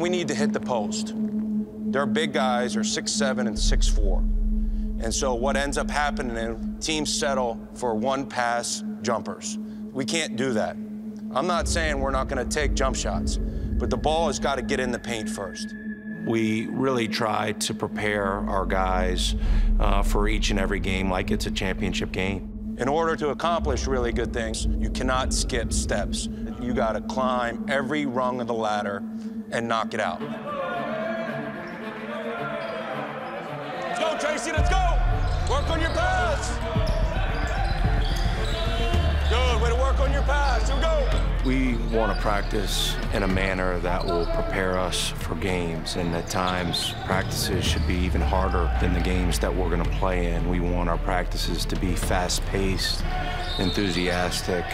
we need to hit the post. Their big guys are six seven and six four, And so what ends up happening is teams settle for one pass jumpers. We can't do that. I'm not saying we're not going to take jump shots, but the ball has got to get in the paint first. We really try to prepare our guys uh, for each and every game like it's a championship game. In order to accomplish really good things, you cannot skip steps. You got to climb every rung of the ladder and knock it out. Let's go, Traci, let's go. Work on your pass. Good, way to work on your pass. Here we go. We want to practice in a manner that will prepare us for games, and at times practices should be even harder than the games that we're going to play in. We want our practices to be fast-paced, enthusiastic,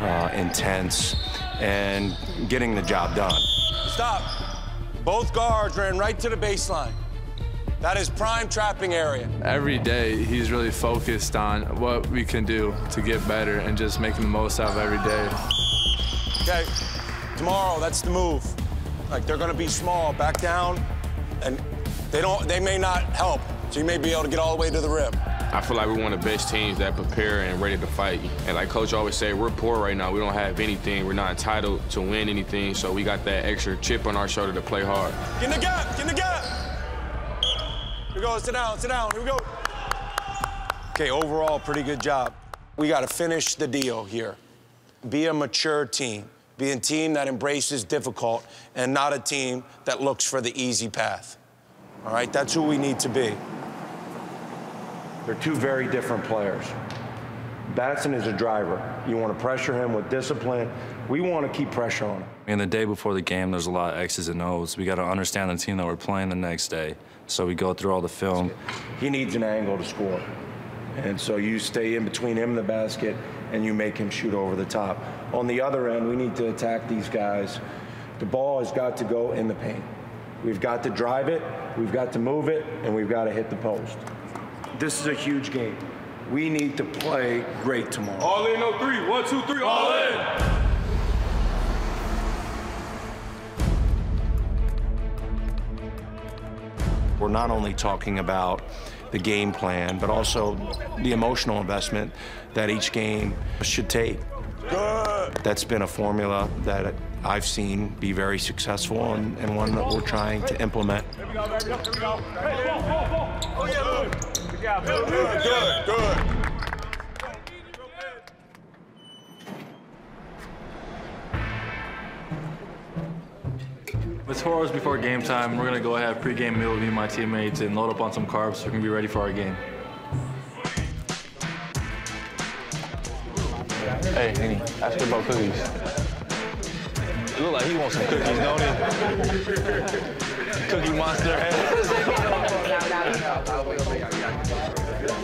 uh, intense, and getting the job done. Stop. Both guards ran right to the baseline. That is prime trapping area. Every day, he's really focused on what we can do to get better and just making the most out of every day. Okay, tomorrow, that's the move. Like, they're gonna be small, back down, and they don't, they may not help, so you may be able to get all the way to the rim. I feel like we're one of the best teams that prepare and ready to fight. And like Coach always say, we're poor right now. We don't have anything. We're not entitled to win anything, so we got that extra chip on our shoulder to play hard. Get in the gap, get in the gap. Here we go, sit down, sit down, here we go. Okay, overall, pretty good job. We gotta finish the deal here. Be a mature team. Be a team that embraces difficult and not a team that looks for the easy path. All right, that's who we need to be. They're two very different players. Batson is a driver. You want to pressure him with discipline. We want to keep pressure on him. And the day before the game, there's a lot of X's and O's. We got to understand the team that we're playing the next day. So we go through all the film. He needs an angle to score. And so you stay in between him and the basket and you make him shoot over the top. On the other end, we need to attack these guys. The ball has got to go in the paint. We've got to drive it, we've got to move it, and we've got to hit the post. This is a huge game. We need to play great tomorrow. All in, no three. One, two, three, all in. We're not only talking about the game plan, but also the emotional investment that each game should take. Good. That's been a formula that I've seen be very successful and, and one that we're trying to implement. Good, good, good. Four hours before game time. We're gonna go ahead and have pregame meal with me and my teammates and load up on some carbs so we can be ready for our game. Hey, Henny, ask her about cookies. It look like he wants some cookies, don't he? Cookie monster.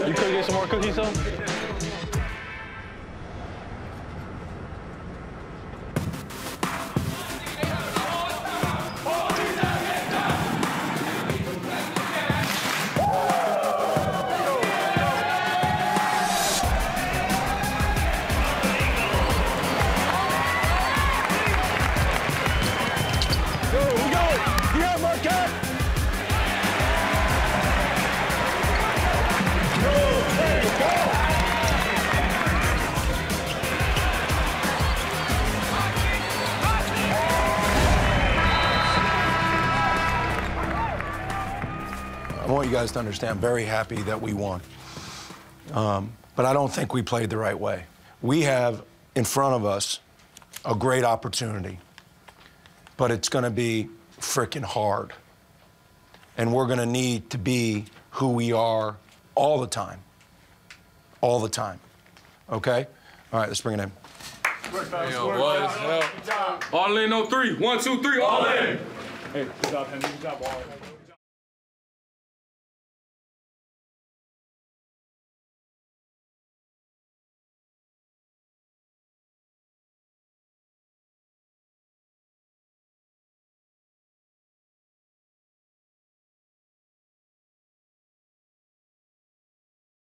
you could get some more cookies, though? Want you guys to understand, I'm very happy that we won. Um, but I don't think we played the right way. We have in front of us a great opportunity, but it's going to be freaking hard. And we're going to need to be who we are all the time. All the time. Okay? All right, let's bring it in. All in, no three. One, two, three, all in. Hey, good job, Henry. Good job, all.